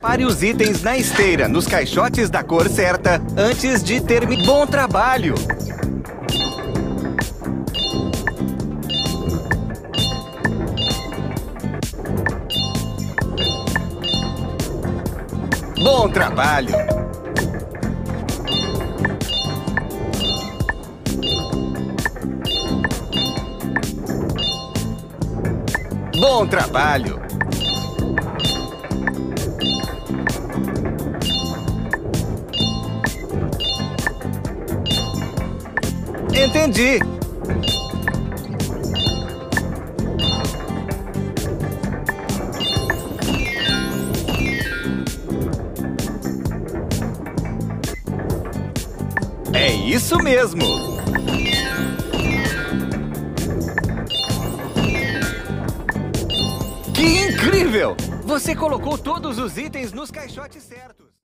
Pare os itens na esteira, nos caixotes da cor certa, antes de terminar. Bom trabalho! Bom trabalho! Bom trabalho! Entendi! É isso mesmo! Que incrível! Você colocou todos os itens nos caixotes certos.